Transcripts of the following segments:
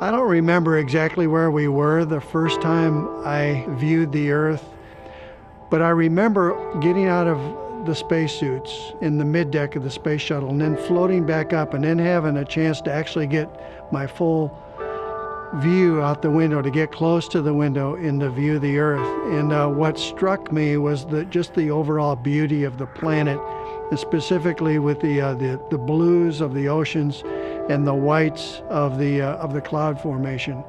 I don't remember exactly where we were the first time I viewed the Earth, but I remember getting out of the spacesuits in the middeck of the space shuttle and then floating back up and then having a chance to actually get my full view out the window to get close to the window in the view of the earth. And uh, what struck me was the, just the overall beauty of the planet and specifically with the, uh, the, the blues of the oceans and the whites of the, uh, of the cloud formation.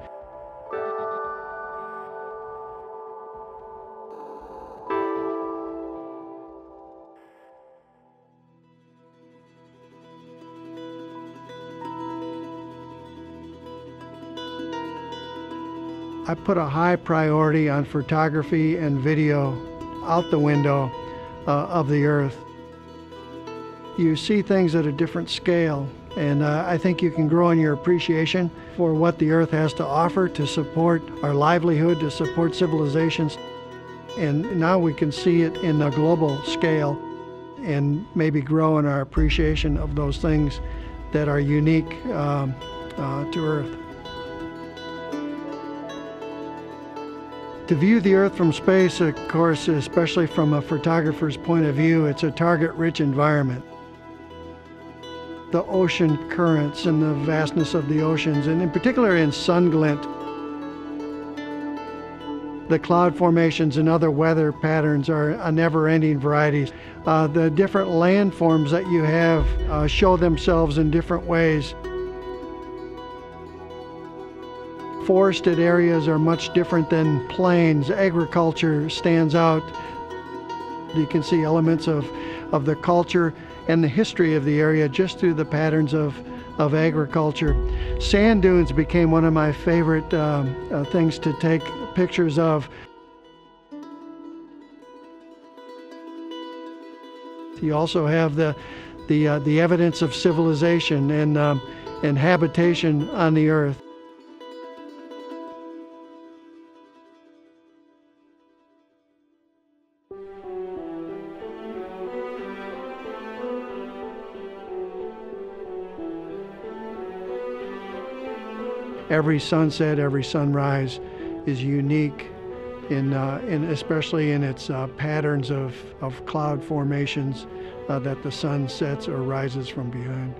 I put a high priority on photography and video out the window uh, of the earth. You see things at a different scale, and uh, I think you can grow in your appreciation for what the earth has to offer to support our livelihood, to support civilizations. And now we can see it in a global scale and maybe grow in our appreciation of those things that are unique um, uh, to Earth. To view the Earth from space, of course, especially from a photographer's point of view, it's a target-rich environment. The ocean currents and the vastness of the oceans, and in particular in sun glint, the cloud formations and other weather patterns are a never-ending variety. Uh, the different landforms that you have uh, show themselves in different ways. Forested areas are much different than plains. Agriculture stands out. You can see elements of, of the culture and the history of the area just through the patterns of, of agriculture. Sand dunes became one of my favorite um, uh, things to take pictures of. You also have the, the, uh, the evidence of civilization and, um, and habitation on the earth. Every sunset, every sunrise is unique in, uh, in especially in its uh, patterns of, of cloud formations uh, that the sun sets or rises from behind.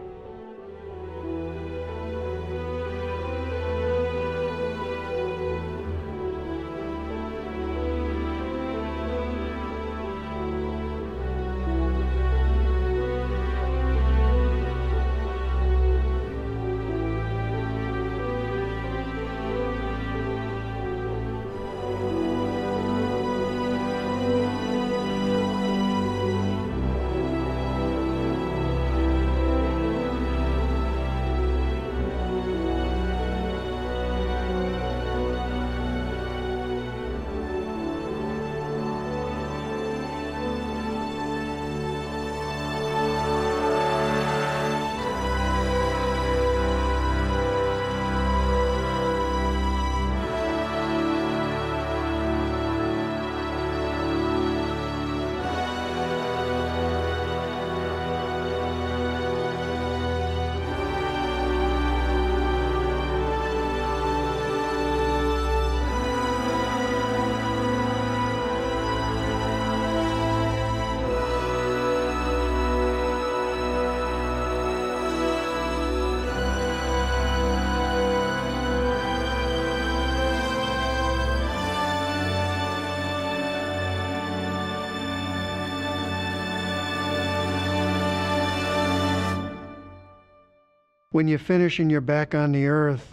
When you finish and you're back on the earth,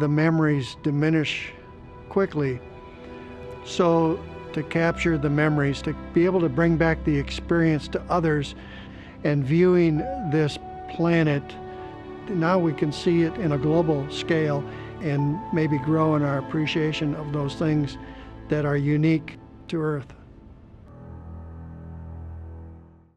the memories diminish quickly. So, to capture the memories, to be able to bring back the experience to others, and viewing this planet, now we can see it in a global scale and maybe grow in our appreciation of those things that are unique to Earth.